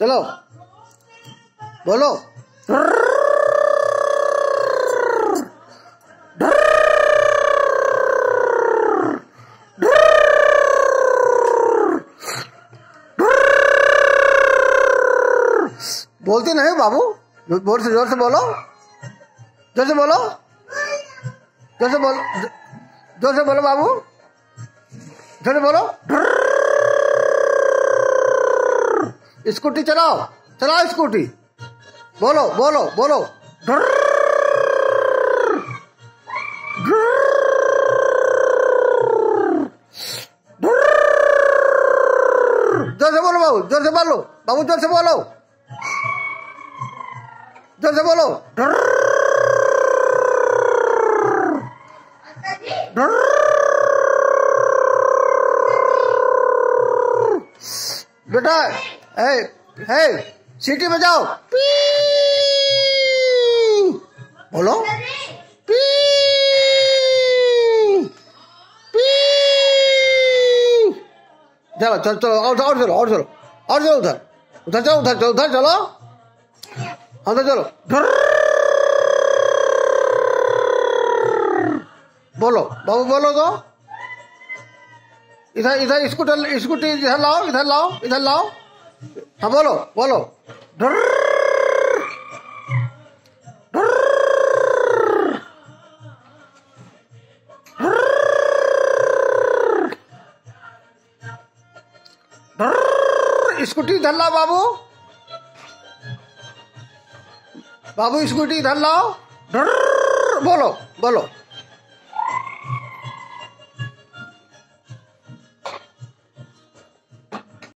चलो। बोलो। बोलते नहीं बाबू? ज़ोर से ज़ोर से बोलो। ज़ोर से बोलो। ज़ोर से बोलो ज़ोर से बोलो बाबू। ज़ोर से बोलो। स्कूटी चलाओ चलाओ स्कूटी। बोलो बोलो बोलो। ज़ोर से बोलो बाबू, ज़ोर से बोलो। बाबू, ज़ोर से बोलो। ज़ोर से बोलो। बेटा है है सीटी बजाओ बोलो। चलो चलो चलो, और और चलो और चलो और चलो उधर। उधर चलो उधर चलो उधर चलो। उधर चलो। बोलो, बाबू बोलो तो। इधर इधर, स्कूटर, स्कूटी, इधर लाओ इधर लाओ इधर लाओ। हाँ बोलो बोलो। स्कूटी इधर लाओ बाबू। बाबू स्कूटी इधर लाओ। बोलो बोलो।